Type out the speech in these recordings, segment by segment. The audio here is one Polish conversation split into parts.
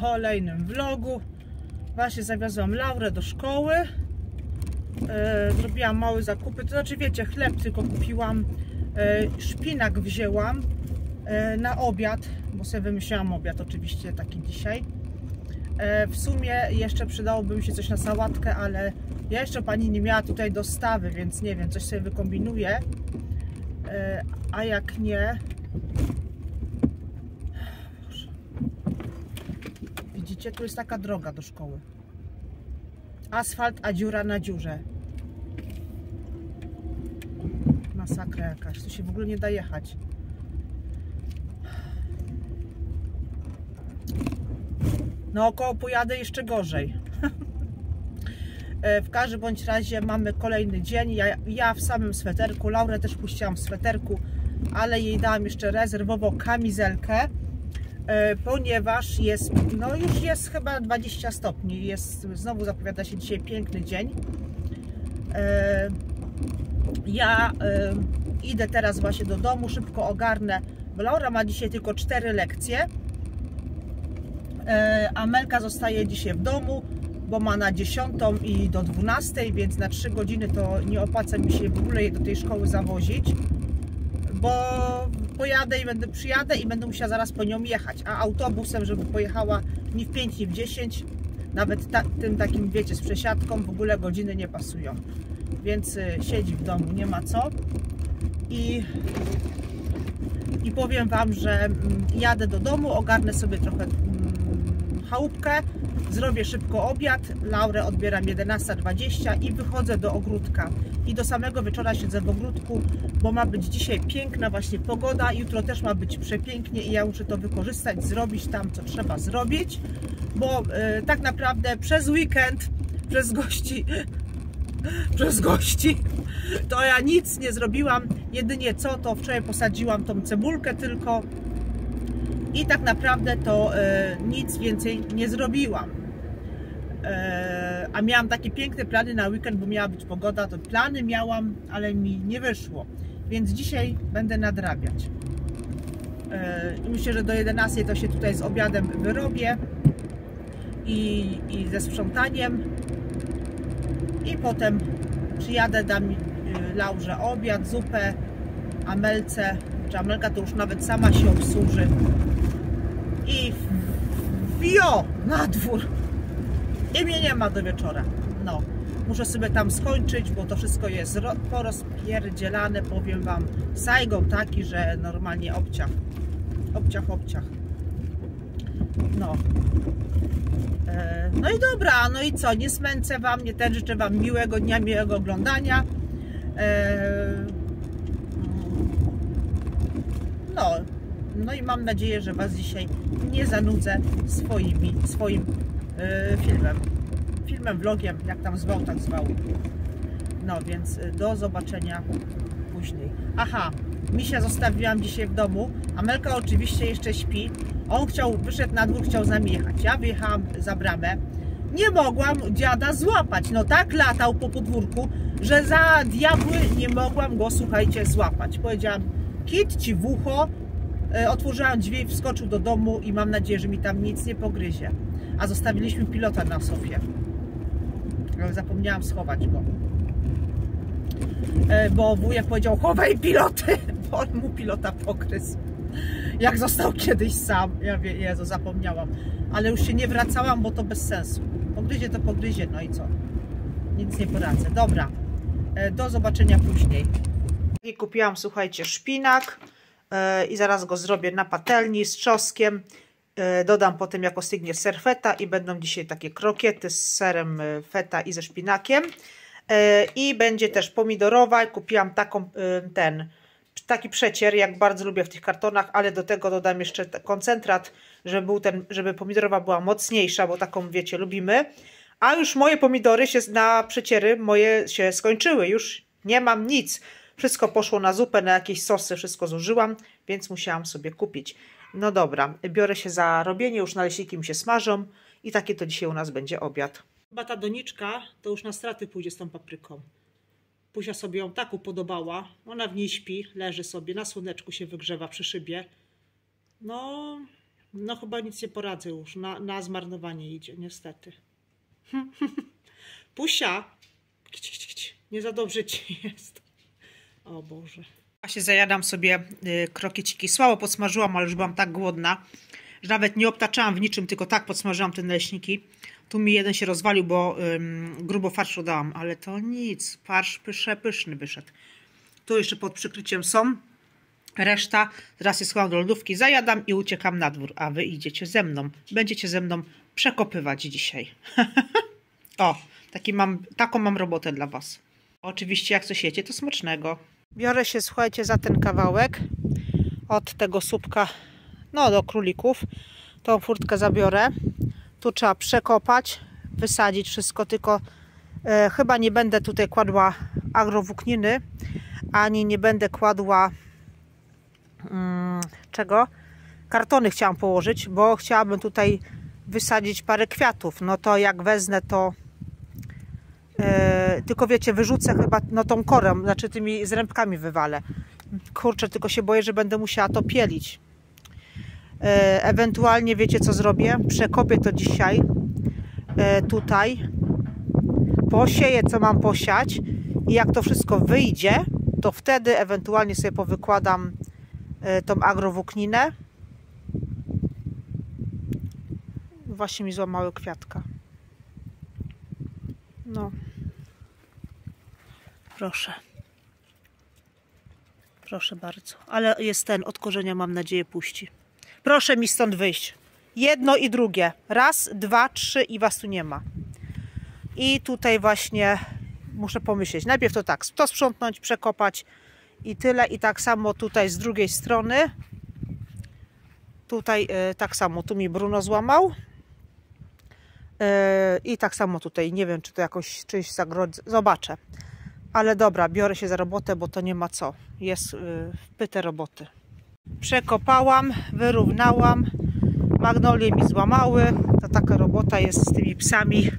kolejnym vlogu. Właśnie zawiozłam Laurę do szkoły. E, zrobiłam małe zakupy. To znaczy, wiecie, chleb tylko kupiłam. E, szpinak wzięłam e, na obiad, bo sobie wymyśliłam obiad oczywiście taki dzisiaj. E, w sumie jeszcze przydałoby mi się coś na sałatkę, ale ja jeszcze pani nie miała tutaj dostawy, więc nie wiem, coś sobie wykombinuję. E, a jak nie, Widzicie, tu jest taka droga do szkoły. Asfalt, a dziura na dziurze. Masakra jakaś, tu się w ogóle nie da jechać. Naokoło pojadę jeszcze gorzej. E, W każdym bądź razie mamy kolejny dzień. Ja, ja w samym sweterku, Laurę też puściłam w sweterku, ale jej dałam jeszcze rezerwowo kamizelkę ponieważ jest, no już jest chyba 20 stopni, jest, znowu zapowiada się dzisiaj piękny dzień. E, Ja e, idę teraz właśnie do domu, szybko ogarnę, bo Laura ma dzisiaj tylko 4 lekcje, E, Amelka zostaje dzisiaj w domu, bo ma na 10 i do 12, więc na 3 godziny to nie opłaca mi się w ogóle jej do tej szkoły zawozić bo pojadę i będę przyjadę i będę musiała zaraz po nią jechać, a autobusem, żeby pojechała ni w 5, ni w 10, nawet ta, tym takim, wiecie, z przesiadką w ogóle godziny nie pasują. Więc y, siedzi w domu, nie ma co. I, i powiem Wam, że mm, jadę do domu, ogarnę sobie trochę mm, chałupkę, zrobię szybko obiad, Laurę odbieram 11.20 i wychodzę do ogródka. I do samego wieczora siedzę w ogródku, bo ma być dzisiaj piękna właśnie pogoda, jutro też ma być przepięknie i ja muszę to wykorzystać, zrobić tam, co trzeba zrobić, bo y, tak naprawdę przez weekend, przez gości, przez gości, to ja nic nie zrobiłam, jedynie co, to wczoraj posadziłam tą cebulkę tylko i tak naprawdę to y, nic więcej nie zrobiłam. E, a miałam takie piękne plany na weekend, bo miała być pogoda, to plany miałam, ale mi nie wyszło. Więc dzisiaj będę nadrabiać. E, Myślę, że do 11 to się tutaj z obiadem wyrobię i, i ze sprzątaniem. I potem przyjadę, dam Laurze obiad, zupę, Amelce, czy Amelka to już nawet sama się obsłuży. I wio na dwór. I mnie nie ma do wieczora. No, muszę sobie tam skończyć, bo to wszystko jest ro- porozpierdzielane, powiem Wam. Sajgą taki, że normalnie obciach. Obciach, obciach. No. E, No i dobra, no i co? Nie smęcę Wam, nie ten życzę Wam miłego dnia, miłego oglądania. E, No, no i mam nadzieję, że Was dzisiaj nie zanudzę swoimi, swoim e, filmem. Filmem, vlogiem, jak tam zwał, tak zwał. No więc e, do zobaczenia później. Aha, Misia zostawiłam dzisiaj w domu. Amelka oczywiście jeszcze śpi. On chciał, wyszedł na dwór, chciał z nami jechać. Ja wyjechałam za bramę. Nie mogłam dziada złapać. No tak latał po podwórku, że za diabły nie mogłam go, słuchajcie, złapać. Powiedziałam, kit ci w ucho. E, Otworzyłam drzwi, wskoczył do domu i mam nadzieję, że mi tam nic nie pogryzie. A zostawiliśmy pilota na sofie. Ale Zapomniałam schować go. E, Bo wujek powiedział, chowaj piloty, bo on mu pilota pogryzł. Jak został kiedyś sam. Ja wie, Jezu, zapomniałam. Ale już się nie wracałam, bo to bez sensu. Pogryzie to pogryzie, no i co? Nic nie poradzę. Dobra, E, do zobaczenia później. I kupiłam, słuchajcie, szpinak i zaraz go zrobię na patelni z trzoskiem. E, Dodam potem jako sygnier ser feta i będą dzisiaj takie krokiety z serem e, feta i ze szpinakiem. E, I będzie też pomidorowa. Kupiłam taką, e, ten, taki przecier, jak bardzo lubię w tych kartonach, ale do tego dodam jeszcze koncentrat, żeby, był ten, żeby pomidorowa była mocniejsza, bo taką wiecie, lubimy. A już moje pomidory się na przeciery moje się skończyły. Już nie mam nic. Wszystko poszło na zupę, na jakieś sosy, wszystko zużyłam, więc musiałam sobie kupić. No dobra, biorę się za robienie, już naleśniki mi się smażą i takie to dzisiaj u nas będzie obiad. Chyba ta doniczka to już na straty pójdzie z tą papryką. Puzia sobie ją tak upodobała. Ona w niej śpi, leży sobie, na słoneczku się wygrzewa przy szybie. No, No chyba nic nie poradzę już. Na, na zmarnowanie idzie, niestety. Pusia! Nie za dobrze ci jest. O Boże. Się zajadam sobie y, krokieciki. Słabo podsmażyłam, ale już byłam tak głodna, że nawet nie obtaczałam w niczym, tylko tak podsmażyłam te naleśniki. Tu mi jeden się rozwalił, bo ym, grubo farszu dałam, ale to nic. Farsz pysze, pyszny wyszedł. Tu jeszcze pod przykryciem są. Reszta teraz jest do lodówki, zajadam i uciekam na dwór, a wy idziecie ze mną. Będziecie ze mną przekopywać dzisiaj. o, taki mam, taką mam robotę dla was. Oczywiście jak coś jecie, to smacznego. Biorę się, słuchajcie, za ten kawałek od tego słupka, no do królików. Tą furtkę zabiorę. Tu trzeba przekopać, wysadzić wszystko, tylko e, chyba nie będę tutaj kładła agrowłókniny, ani nie będę kładła mm, czego? Kartony chciałam położyć, bo chciałabym tutaj wysadzić parę kwiatów. No to jak wezmę to e, tylko wiecie, wyrzucę chyba no tą korę, znaczy tymi zrębkami wywalę. Kurczę, tylko się boję, że będę musiała to pielić. E, ewentualnie wiecie co zrobię? Przekopię to dzisiaj e, tutaj. Posieję co mam posiać i jak to wszystko wyjdzie, to wtedy ewentualnie sobie powykładam e, tą agrowłókninę. Właśnie mi złamały kwiatka. No. Proszę. Proszę bardzo. Ale jest ten, od korzenia mam nadzieję puści. Proszę mi stąd wyjść. Jedno i drugie. Raz, dwa, trzy i was tu nie ma. I tutaj właśnie muszę pomyśleć. Najpierw to tak, to sprzątnąć, przekopać i tyle. I tak samo tutaj z drugiej strony. Tutaj y, tak samo, tu mi Bruno złamał. Y, I tak samo tutaj, nie wiem czy to jakoś czyś zagrodzę, zobaczę. Ale dobra, biorę się za robotę, bo to nie ma co. Jest y, pyte roboty. Przekopałam, wyrównałam. Magnolie mi złamały. To taka robota jest z tymi psami.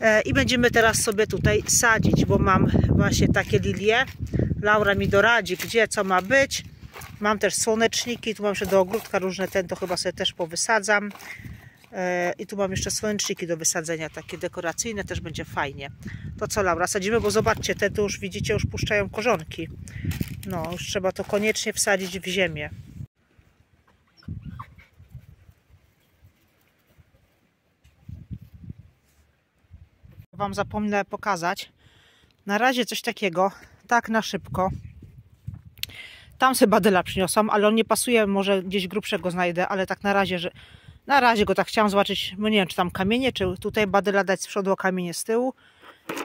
E, I będziemy teraz sobie tutaj sadzić, bo mam właśnie takie lilie. Laura mi doradzi, gdzie, co ma być. Mam też słoneczniki, tu mam jeszcze do ogródka różne, ten to chyba sobie też powysadzam. E, I tu mam jeszcze słoneczniki do wysadzenia, takie dekoracyjne, też będzie fajnie. To co Laura, sadzimy, bo zobaczcie, te tu już widzicie, już puszczają korzonki. No, już trzeba to koniecznie wsadzić w ziemię. Wam zapomnę pokazać. Na razie coś takiego, tak na szybko. Tam sobie badyla przyniosłam, ale on nie pasuje, może gdzieś grubszego znajdę, ale tak na razie, że na razie go tak chciałam zobaczyć, no nie wiem, czy tam kamienie, czy tutaj badyla dać z przodu, a kamienie z tyłu,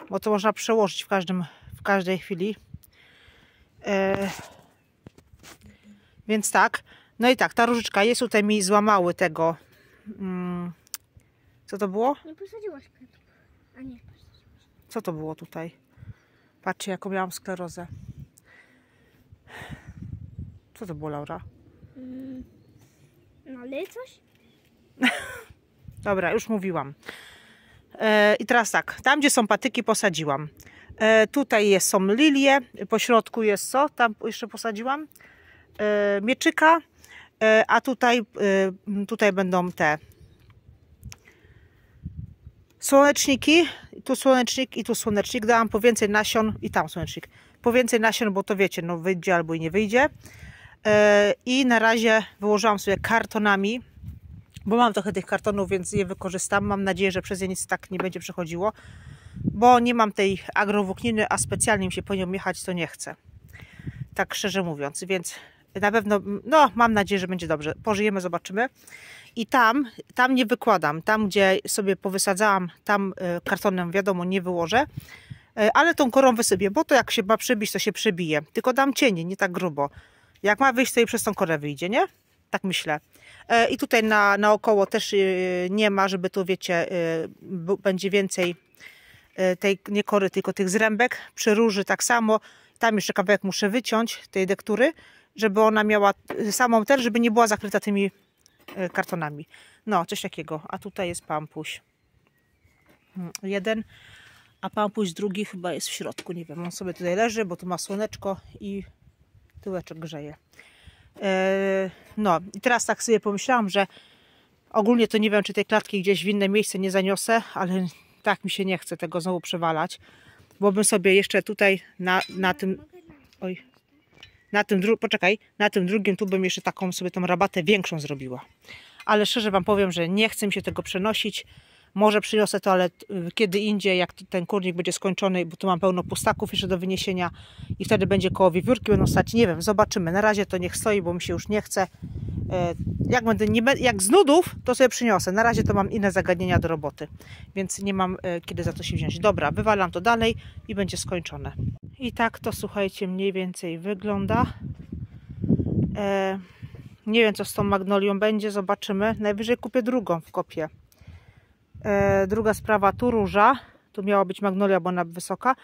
bo to można przełożyć w, każdym, w każdej chwili. E... Więc tak. No i tak, ta różyczka jest tutaj mi złamały tego. Mm, co to było? Nie posadziłaś kwiatów. A nie, posadziłaś. Co to było tutaj? Patrzcie, jaką miałam sklerozę. Co to było, Laura? Mm, no ale coś? Dobra, już mówiłam. E, I teraz tak, tam gdzie są patyki posadziłam. E, tutaj jest, są lilie, po środku jest co? Tam jeszcze posadziłam. E, mieczyka, e, a tutaj, e, tutaj będą te słoneczniki. Tu słonecznik i tu słonecznik. Dałam po więcej nasion i tam słonecznik. Po więcej nasion, bo to wiecie, no wyjdzie albo i nie wyjdzie. E, I na razie wyłożyłam sobie kartonami bo mam trochę tych kartonów, więc je wykorzystam. Mam nadzieję, że przez nie nic tak nie będzie przechodziło, bo nie mam tej agrowłókniny, a specjalnie mi się po nią jechać, to nie chcę. Tak szczerze mówiąc, więc na pewno, no mam nadzieję, że będzie dobrze. Pożyjemy, zobaczymy. I tam, tam nie wykładam. Tam, gdzie sobie powysadzałam, tam e, kartonem wiadomo nie wyłożę, e, ale tą korą wysypię, bo to jak się ma przybić, to się przybije. Tylko dam cienie, nie tak grubo. Jak ma wyjść, to i przez tą korę wyjdzie, nie? Tak myślę. E, I tutaj na, naokoło też e, nie ma, żeby tu wiecie, e, będzie więcej tej nie kory, tylko tych zrębek. Przy róży tak samo. Tam jeszcze kawałek muszę wyciąć tej dektury, żeby ona miała samą też, żeby nie była zakryta tymi kartonami. No, coś takiego. A tutaj jest pampuś. Hmm, jeden, a pampuś drugi chyba jest w środku. Nie wiem, on sobie tutaj leży, bo tu ma słoneczko i tyłeczek grzeje. E, no i teraz tak sobie pomyślałam, że ogólnie to nie wiem, czy tej klatki gdzieś w inne miejsce nie zaniosę, ale tak mi się nie chce tego znowu przewalać, bo bym sobie jeszcze tutaj na, na tym, oj, na tym, dru- poczekaj, na tym drugim tu bym jeszcze taką sobie tą rabatę większą zrobiła. Ale szczerze Wam powiem, że nie chcę mi się tego przenosić. Może przyniosę to, ale y, kiedy indziej, jak ten kurnik będzie skończony, bo tu mam pełno pustaków jeszcze do wyniesienia i wtedy będzie koło wiewiórki będą stać. Nie wiem, zobaczymy. Na razie to niech stoi, bo mi się już nie chce. E, Jak, będę, nie, jak z nudów, to sobie przyniosę. Na razie to mam inne zagadnienia do roboty, więc nie mam e, kiedy za to się wziąć. Dobra, wywalam to dalej i będzie skończone. I tak to słuchajcie, mniej więcej wygląda. E, nie wiem, co z tą magnolią będzie, zobaczymy. Najwyżej kupię drugą w kopie. E, druga sprawa, tu róża. Tu miała być magnolia, bo ona wysoka.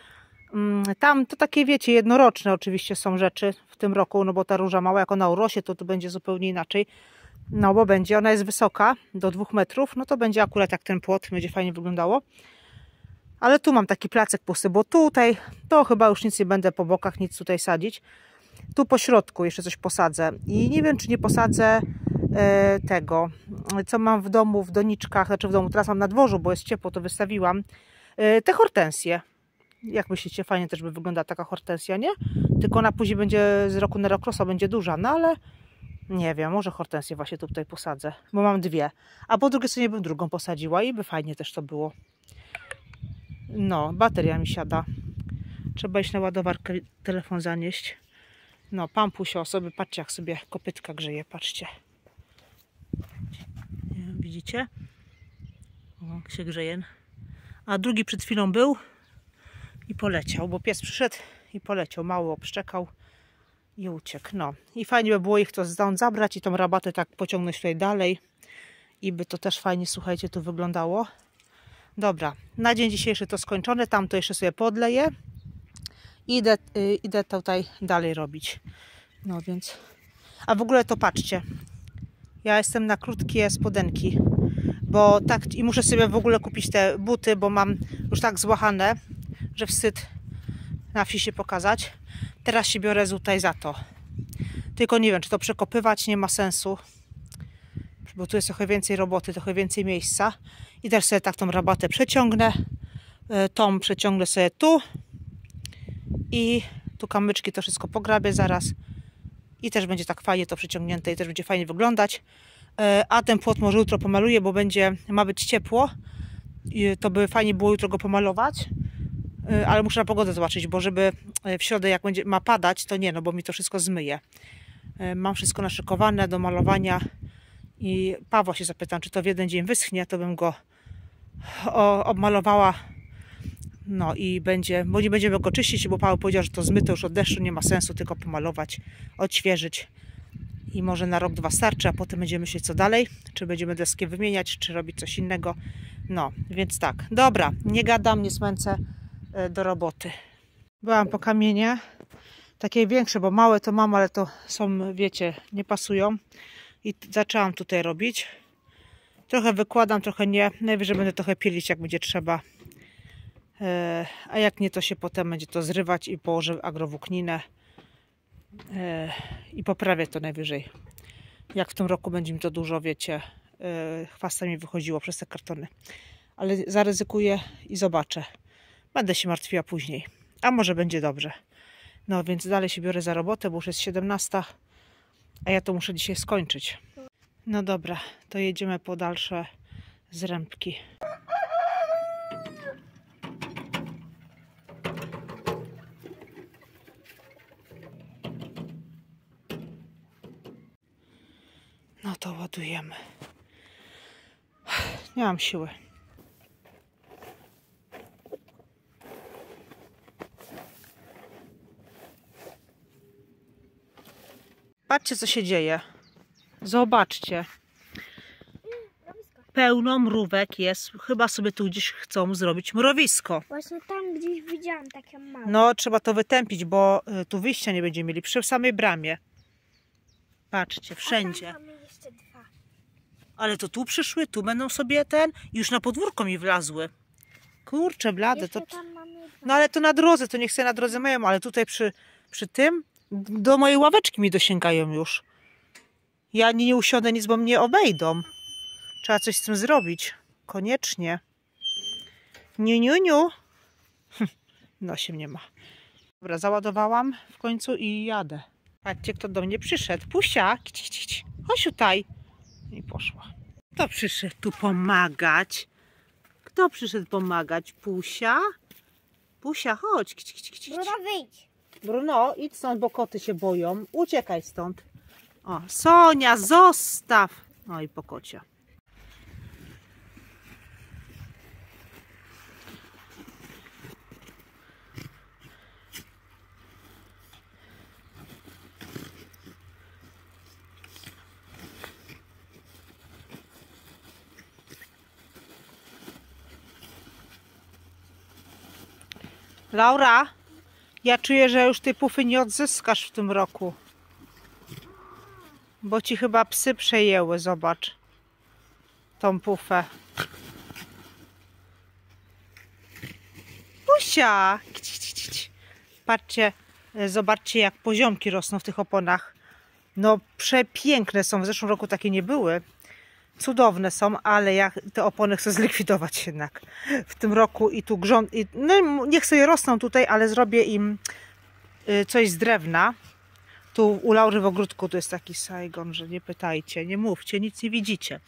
Mm, Tam to takie, wiecie, jednoroczne oczywiście są rzeczy w tym roku, no bo ta róża mała, jak ona urośnie, to tu będzie zupełnie inaczej. No bo będzie, ona jest wysoka, do dwóch metrów, no to będzie akurat jak ten płot, będzie fajnie wyglądało. Ale tu mam taki placek pusty, bo tutaj to chyba już nic nie będę po bokach, nic tutaj sadzić. Tu po środku jeszcze coś posadzę. I nie wiem, czy nie posadzę tego, co mam w domu, w doniczkach, znaczy w domu, teraz mam na dworzu, bo jest ciepło, to wystawiłam. E, te hortensje. Jak myślicie, fajnie też by wyglądała taka hortensja, nie? Tylko ona później będzie z roku na rok rosła, będzie duża, no ale nie wiem, może hortensję właśnie tutaj posadzę, bo mam dwie. A po drugie sobie bym drugą posadziła i by fajnie też to było. No, bateria mi siada. Trzeba iść na ładowarkę, telefon zanieść. No, pampusio sobie, patrzcie jak sobie kopytka grzeje, patrzcie. Widzicie? O, jak się grzeje. A drugi przed chwilą był i poleciał, bo pies przyszedł i poleciał. Mało obszczekał i uciekł. No i fajnie by było ich to stąd zabrać i tą rabatę tak pociągnąć tutaj dalej. I by to też fajnie, słuchajcie, tu wyglądało. Dobra, na dzień dzisiejszy to skończone. Tam to jeszcze sobie podleję. Idę, y, idę tutaj dalej robić. No więc. A w ogóle to patrzcie. Ja jestem na krótkie spodenki. Bo tak i muszę sobie w ogóle kupić te buty, bo mam już tak złachane, że wstyd na wsi się pokazać. Teraz się biorę tutaj za to. Tylko nie wiem, czy to przekopywać nie ma sensu. Bo tu jest trochę więcej roboty, trochę więcej miejsca. I też sobie tak tą rabatę przeciągnę. E, Tą przeciągnę sobie tu. I tu kamyczki to wszystko pograbię zaraz. I też będzie tak fajnie to przyciągnięte i też będzie fajnie wyglądać. E, A ten płot może jutro pomaluję, bo będzie, ma być ciepło. I to by fajnie było jutro go pomalować. E, Ale muszę na pogodę zobaczyć, bo żeby e, w środę jak będzie ma padać, to nie, no bo mi to wszystko zmyje. Mam wszystko naszykowane do malowania i Pawła się zapytam, czy to w jeden dzień wyschnie, to bym go obmalowała. No i będzie, bo nie będziemy go czyścić, bo Paweł powiedział, że to zmyte już od deszczu, nie ma sensu tylko pomalować, odświeżyć. I może na rok, dwa starczy, a potem będziemy myśleć co dalej. Czy będziemy deskę wymieniać, czy robić coś innego. No, więc tak. Dobra, nie gadam, nie smęcę e, do roboty. Byłam po kamienie. Takie większe, bo małe to mam, ale to są, wiecie, nie pasują. I zaczęłam tutaj robić. Trochę wykładam, trochę nie. Najwyżej będę trochę pilić, jak będzie trzeba. E, A jak nie, to się potem będzie to zrywać i położę agrowłókninę e, i poprawię to najwyżej. Jak w tym roku będzie mi to dużo, wiecie, e, chwasta mi wychodziło przez te kartony. Ale zaryzykuję i zobaczę. Będę się martwiła później. A może będzie dobrze. No więc dalej się biorę za robotę, bo już jest 17, a ja to muszę dzisiaj skończyć. No dobra, to jedziemy po dalsze zrębki. To ładujemy. Nie mam siły. Patrzcie, co się dzieje. Zobaczcie. Pełno mrówek jest. Chyba sobie tu gdzieś chcą zrobić mrowisko. Właśnie tam gdzieś widziałam takie małe. No, trzeba to wytępić, bo y, tu wyjścia nie będziemy mieli. Przy samej bramie. Patrzcie, wszędzie. A tam mamy jeszcze dwa. Ale to tu przyszły, tu będą sobie ten. i Już na podwórko mi wlazły. Kurczę, blade. To... No ale to na drodze, to nie chcę na drodze mają, ale tutaj przy, przy tym do mojej ławeczki mi dosięgają już. Ja nie usiądę nic, bo mnie obejdą. Trzeba coś z tym zrobić. Koniecznie. Niu, niu, niu. No się nie ma. Dobra, załadowałam w końcu i jadę. Patrzcie, kto do mnie przyszedł. Pusia, chodź tutaj. I poszła. Kto przyszedł tu pomagać? Kto przyszedł pomagać? Pusia? Pusia, chodź. Bruno, wyjdź. Bruno, idź stąd, bo koty się boją. Uciekaj stąd. O, Sonia, zostaw. No i po kocie. Laura, ja czuję, że już tej pufy nie odzyskasz w tym roku. Bo ci chyba psy przejęły, zobacz. Tą pufę. Pusia! Patrzcie, e, zobaczcie jak poziomki rosną w tych oponach. No przepiękne są, w zeszłym roku takie nie były. Cudowne są, ale ja te opony chcę zlikwidować jednak w tym roku i tu grząd... I, no niech sobie rosną tutaj, ale zrobię im y, coś z drewna. Tu u Laury w ogródku to jest taki Saigon, że nie pytajcie, nie mówcie, nic nie widzicie.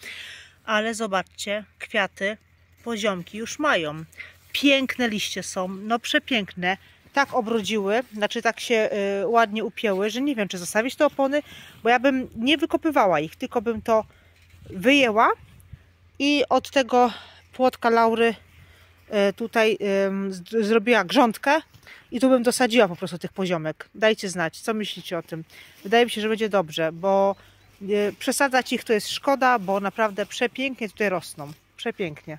Ale zobaczcie, kwiaty, poziomki już mają. Piękne liście są, no przepiękne. Tak obrodziły, znaczy tak się y, ładnie upięły, że nie wiem, czy zostawić te opony, bo ja bym nie wykopywała ich, tylko bym to wyjęła i od tego płotka Laury y, tutaj zrobiła grządkę i tu bym dosadziła po prostu tych poziomek. Dajcie znać, co myślicie o tym. Wydaje mi się, że będzie dobrze, bo y, przesadzać ich to jest szkoda, bo naprawdę przepięknie tutaj rosną. Przepięknie.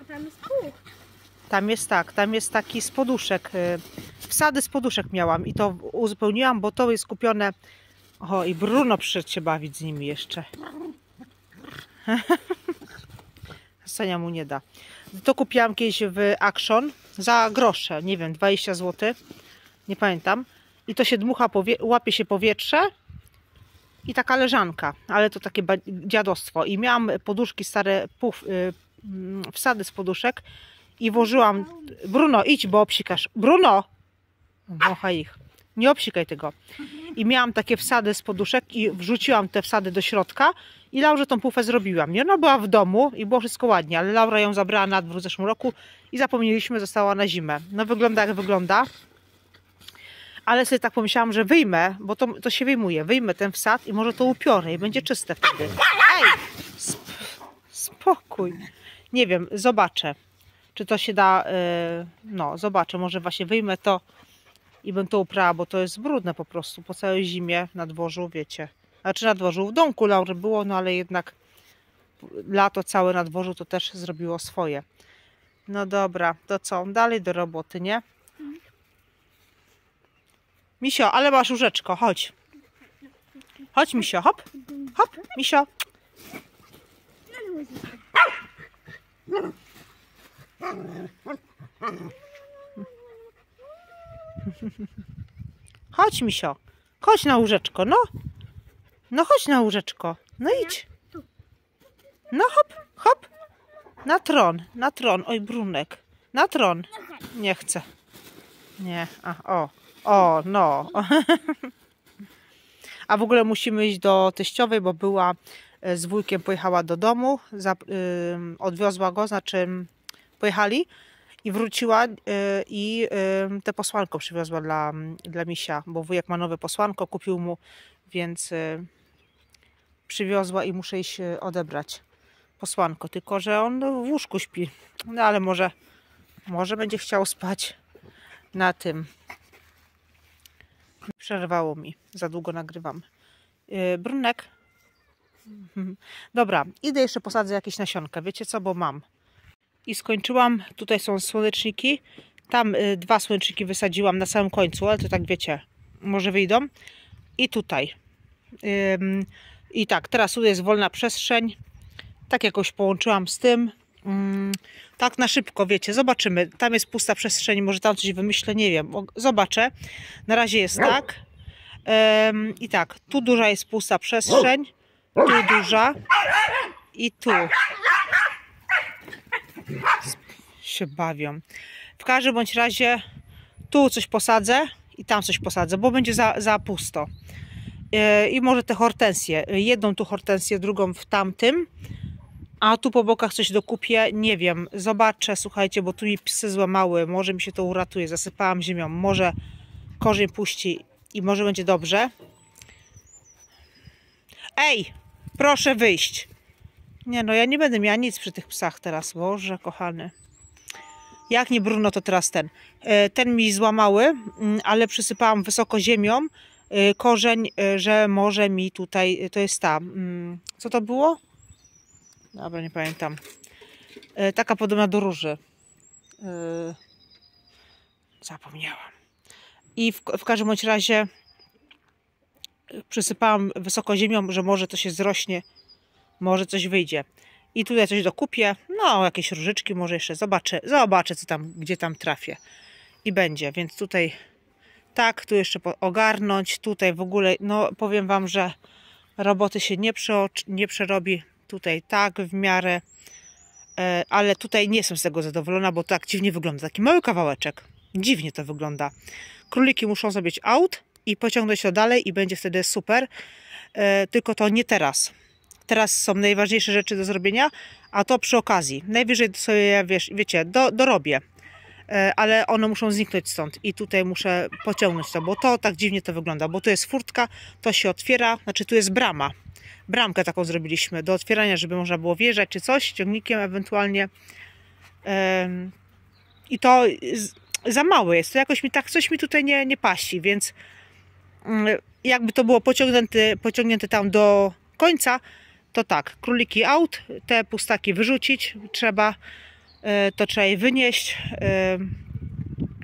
A tam jest puch. Tam jest tak, tam jest taki z poduszek. Wsady z poduszek miałam i to uzupełniłam, bo to jest kupione. O, i Bruno przyszedł się bawić z nimi jeszcze. Sania mu nie da. To kupiłam kiedyś w Action za grosze, nie wiem, 20 zł. Nie pamiętam. I to się dmucha, łapie się powietrze i taka leżanka, ale to takie dziadostwo. I miałam poduszki stare, puf, y, mm, wsady z poduszek i włożyłam. Bruno, idź, bo obsikasz. Bruno! Wącha ich. Nie obsikaj tego. I miałam takie wsady z poduszek i wrzuciłam te wsady do środka i Laurze tą pufę zrobiłam. I ona była w domu i było wszystko ładnie, ale Laura ją zabrała na dwór w zeszłym roku i zapomnieliśmy, została na zimę. No wygląda jak wygląda. Ale sobie tak pomyślałam, że wyjmę, bo to, to się wyjmuje. Wyjmę ten wsad i może to upiorę i będzie czyste wtedy. Ej! Sp spokój. Nie wiem, zobaczę czy to się da, y, no zobaczę, może właśnie wyjmę to i będę to uprała, bo to jest brudne po prostu po całej zimie na dworzu, wiecie. Znaczy na dworzu, w domku Laury było, no ale jednak lato całe na dworzu to też zrobiło swoje. No dobra, to co, dalej do roboty, nie? Misio, ale masz łóżeczko, chodź. Chodź Misio, hop, hop, Misio. Chodź, misio. Chodź na łóżeczko, no. No chodź na łóżeczko. No idź. No hop, hop. Na tron, na tron. Oj, Brunek. Na tron. Nie chcę. Nie, a, o. O, no. A w ogóle musimy iść do teściowej, bo była e, z wujkiem, pojechała do domu, za, ym, odwiozła go, znaczy pojechali i wróciła y, i y, te posłanko przywiozła dla, dla misia, bo wujek ma nowe posłanko, kupił mu, więc y, przywiozła i muszę iść odebrać posłanko, tylko że on w łóżku śpi. No ale może, może będzie chciał spać na tym. Przerwało mi, za długo nagrywam. Brunek. Dobra, idę jeszcze posadzę jakieś nasionka. Wiecie co, bo mam i skończyłam. Tutaj są słoneczniki. Tam y, dwa słoneczniki wysadziłam na samym końcu, ale to tak wiecie, może wyjdą. I tutaj. I tak, teraz tutaj jest wolna przestrzeń. Tak jakoś połączyłam z tym. mm, tak na szybko, wiecie, zobaczymy. Tam jest pusta przestrzeń, może tam coś wymyślę, nie wiem. Zobaczę. Na razie jest tak. Em, I tak, tu duża jest pusta przestrzeń, tu duża i tu się bawią. W każdym bądź razie tu coś posadzę i tam coś posadzę, bo będzie za, za pusto. E, I może te hortensje. Jedną tu hortensję, drugą w tamtym. A tu po bokach coś dokupię. Nie wiem. Zobaczę, słuchajcie, bo tu mi psy złamały. Może mi się to uratuje. Zasypałam ziemią. Może korzeń puści i może będzie dobrze. Ej! Proszę wyjść. Nie no, ja nie będę miała nic przy tych psach teraz. Boże, kochany. Jak nie Bruno, to teraz ten. E, Ten mi złamały, mm, ale przysypałam wysoko ziemią e, korzeń, e, że może mi tutaj, to jest ta, mm, co to było? Dobra, nie pamiętam. Taka podobna do róży. Zapomniałam. I w, w każdym bądź razie przysypałam wysoko ziemią, że może to się zrośnie, może coś wyjdzie. I tutaj coś dokupię, no jakieś różyczki może jeszcze zobaczę, zobaczę co tam, gdzie tam trafię. I będzie, więc tutaj tak, tu jeszcze ogarnąć, tutaj w ogóle, no powiem Wam, że roboty się nie, nie przerobi, tutaj tak w miarę, e, ale tutaj nie jestem z tego zadowolona, bo tak dziwnie wygląda, taki mały kawałeczek, dziwnie to wygląda. Króliki muszą zrobić out i pociągnąć to dalej i będzie wtedy super, e, tylko to nie teraz. Teraz są najważniejsze rzeczy do zrobienia, a to przy okazji. Najwyżej sobie, wiesz, wiecie, do, dorobię. E, ale one muszą zniknąć stąd i tutaj muszę pociągnąć to, bo to tak dziwnie to wygląda, bo tu jest furtka, to się otwiera, znaczy tu jest brama. Bramkę taką zrobiliśmy do otwierania, żeby można było wjeżdżać czy coś, ciągnikiem ewentualnie. I to za małe jest, to jakoś mi tak, coś mi tutaj nie, nie paści, więc mm, jakby to było pociągnięte, pociągnięte tam do końca, to tak, króliki out, te pustaki wyrzucić trzeba, e, to trzeba je wynieść, e,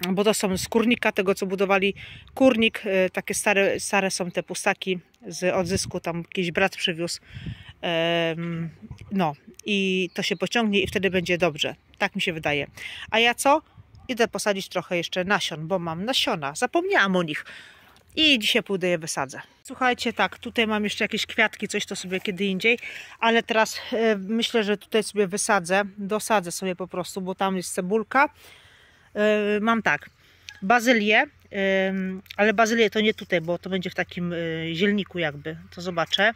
bo to są z kurnika, tego co budowali kurnik, e, takie stare, stare są te pustaki z odzysku, tam jakiś brat przywiózł, no i to się pociągnie i wtedy będzie dobrze, tak mi się wydaje. A ja co? Idę posadzić trochę jeszcze nasion, bo mam nasiona, zapomniałam o nich. I dzisiaj pójdę je wysadzę. Słuchajcie, tak, tutaj mam jeszcze jakieś kwiatki, coś to sobie kiedy indziej, ale teraz e, myślę, że tutaj sobie wysadzę, dosadzę sobie po prostu, bo tam jest cebulka. E, mam tak, bazylię, ym, ale bazylię to nie tutaj, bo to będzie w takim y, zielniku jakby, to zobaczę.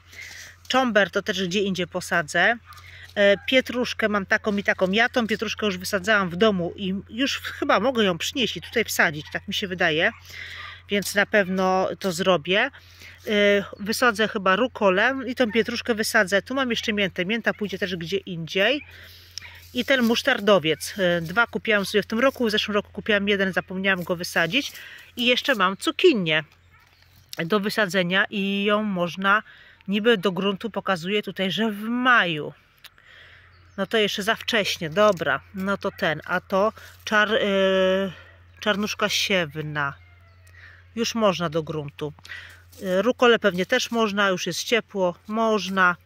Czomber to też gdzie indziej posadzę. E, Pietruszkę mam taką i taką. Ja tą pietruszkę już wysadzałam w domu i już chyba mogę ją przynieść i tutaj wsadzić, tak mi się wydaje. Więc na pewno to zrobię. E, Wysadzę chyba rukolę i tą pietruszkę wysadzę. Tu mam jeszcze miętę. Mięta pójdzie też gdzie indziej. I ten musztardowiec. E, Dwa kupiłam sobie w tym roku. W zeszłym roku kupiłam jeden, zapomniałam go wysadzić. I jeszcze mam cukinię do wysadzenia i ją można niby do gruntu pokazuje tutaj, że w maju. No to jeszcze za wcześnie, dobra. No to ten, a to czar, yy, czarnuszka siewna. Już można do gruntu. Yy, Rukole pewnie też można, już jest ciepło, można.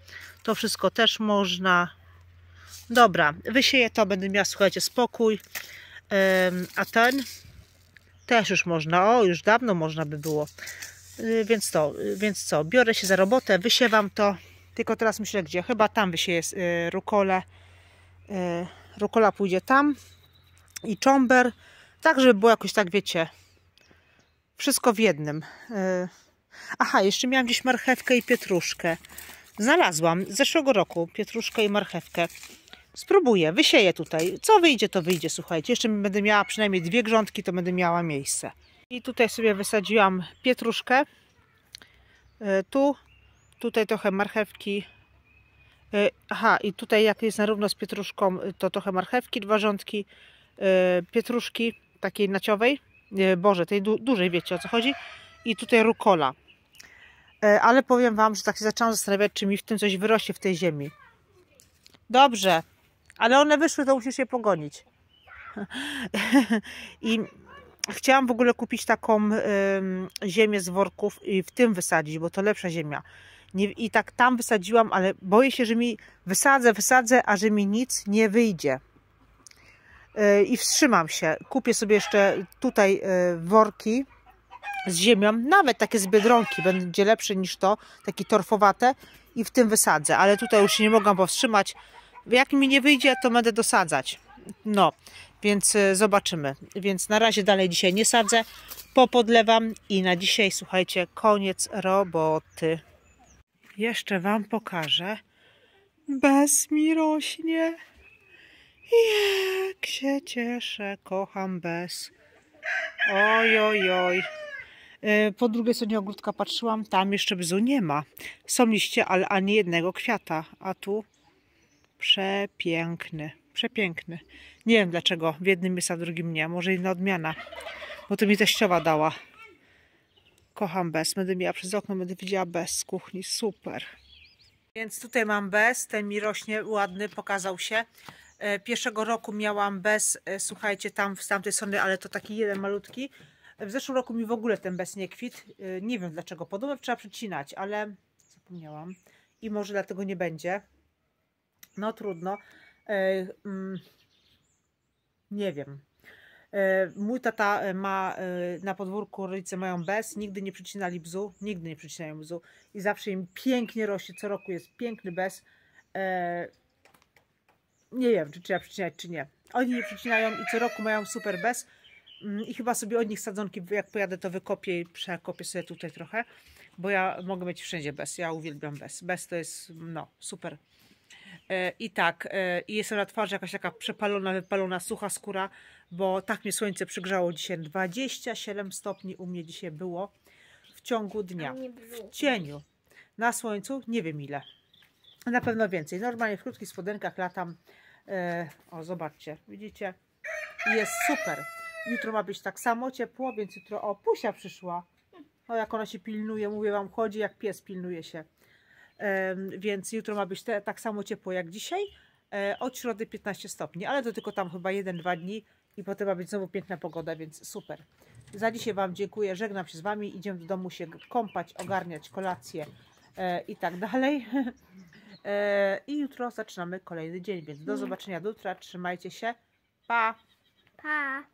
To wszystko też można. Dobra, wysieję to, będę miała, słuchajcie, spokój. A ten też już można. O, już dawno można by było. Y, Więc to, y, więc co, biorę się za robotę, wysiewam to, tylko teraz myślę gdzie, chyba tam wysieję rukolę, Y, rukola pójdzie tam i czomber, tak żeby było jakoś tak, wiecie, wszystko w jednym. Y, Aha, jeszcze miałam gdzieś marchewkę i pietruszkę. Znalazłam z zeszłego roku pietruszkę i marchewkę. Spróbuję, wysieję tutaj. Co wyjdzie, to wyjdzie, słuchajcie. Jeszcze będę miała przynajmniej dwie grządki, to będę miała miejsce. I tutaj sobie wysadziłam pietruszkę. E, Tu, tutaj trochę marchewki. E, Aha, i tutaj jak jest zarówno z pietruszką, to trochę marchewki, dwa rządki e, pietruszki takiej naciowej. E, Boże, tej du dużej, wiecie o co chodzi. I tutaj rukola. E, Ale powiem Wam, że tak się zaczęłam zastanawiać, czy mi w tym coś wyrośnie w tej ziemi. Dobrze, ale one wyszły, to musisz je pogonić. I chciałam w ogóle kupić taką ym, ziemię z worków i w tym wysadzić, bo to lepsza ziemia. Nie, I tak tam wysadziłam, ale boję się, że mi wysadzę, wysadzę, a że mi nic nie wyjdzie. Yy, I wstrzymam się. Kupię sobie jeszcze tutaj yy, worki z ziemią, nawet takie z biedronki, będzie lepsze niż to, takie torfowate i w tym wysadzę, ale tutaj już się nie mogłam powstrzymać. Jak mi nie wyjdzie, to będę dosadzać. No, więc y, zobaczymy. Więc na razie dalej dzisiaj nie sadzę, popodlewam i na dzisiaj, słuchajcie, koniec roboty. Jeszcze Wam pokażę. Bez mi rośnie. Jak się cieszę, kocham bez. Oj, oj, oj. Po drugiej stronie ogródka patrzyłam, tam jeszcze bzu nie ma. Są liście, ale ani jednego kwiata. A tu przepiękny, przepiękny. Nie wiem dlaczego w jednym jest, a w drugim nie. Może inna odmiana. Bo to mi teściowa dała. Kocham bez. Będę miała przez okno, będę widziała bez z kuchni. Super. Więc tutaj mam bez. Ten mi rośnie ładny, pokazał się. E, Pierwszego roku miałam bez, e, słuchajcie, tam z tamtej strony, ale to taki jeden malutki. W zeszłym roku mi w ogóle ten bez nie kwit. Y, Nie wiem dlaczego. Podobno trzeba przycinać, ale zapomniałam. I może dlatego nie będzie. No trudno. E, mm, Nie wiem. E, Mój tata e, ma e, na podwórku, rodzice mają bez, nigdy nie przycinali bzu, nigdy nie przycinają bzu i zawsze im pięknie rośnie, co roku jest piękny bez. Nie wiem, czy trzeba przycinać, czy nie. Oni nie przycinają i co roku mają super bez. Mm, I chyba sobie od nich sadzonki, jak pojadę, to wykopię i przekopię sobie tutaj trochę, bo ja mogę mieć wszędzie bez. Ja uwielbiam bez. Bez to jest, no, super. E, I tak, e, i jestem na twarzy jakaś taka przepalona, wypalona, sucha skóra, bo tak mnie słońce przygrzało dzisiaj. 27 stopni u mnie dzisiaj było w ciągu dnia. W cieniu. Na słońcu nie wiem ile. Na pewno więcej. Normalnie w krótkich spodenkach latam. E, o, zobaczcie, widzicie? Jest super. Jutro ma być tak samo ciepło, więc jutro, o, Pusia przyszła. O, jak ona się pilnuje, mówię wam, chodzi jak pies, pilnuje się. Więc jutro ma być te, tak samo ciepło jak dzisiaj. E, od środy 15 stopni, ale to tylko tam chyba 1-2 dni i potem ma być znowu piękna pogoda, więc super. Za dzisiaj Wam dziękuję, żegnam się z Wami, idziemy do domu się kąpać, ogarniać kolację e, i tak dalej. E, I jutro zaczynamy kolejny dzień, więc do zobaczenia do jutra, trzymajcie się, pa! Pa.